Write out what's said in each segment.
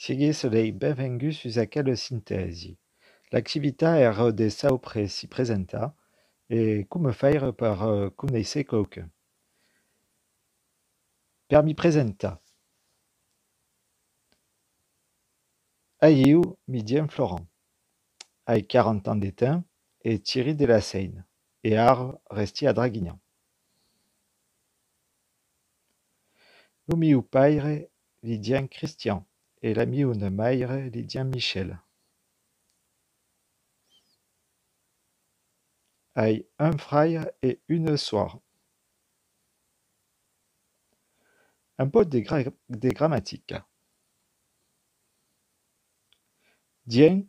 Sigue lei benvengus sus aquela sintesi. L'actività era de saupre si presenta e come faire per uh, conèisser quauquun. Per mi presenta. Aiu mi diem Florent. Ai 40 ans d'étain et Thierry de la Seine et ar resti à Draguignan. Lo miu paire li dien Et la miu maire li dien Michel. Ai un frère et une soeur. Un peu de, gra de grammatique. Dien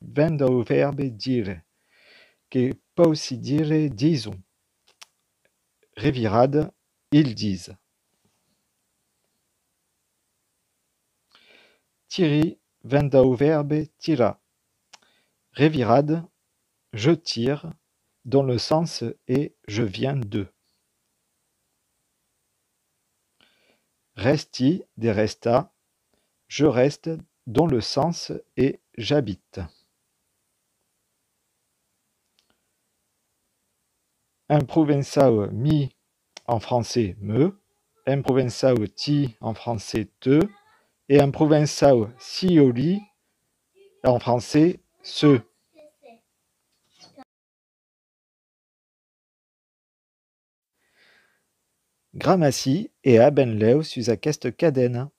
vem do verbe dire, que peut aussi dire disons. Revirade, ils disent. Vem do verbe tirar. Revirade, je tire, dont le sens est je viens de. Resti de resta, je reste, dont le sens est j'habite. Un provençal mi en français me, un provençal ti en français te, et un provençal si au lit en français ce. Gramassi et abenleu sus aquesta cadena.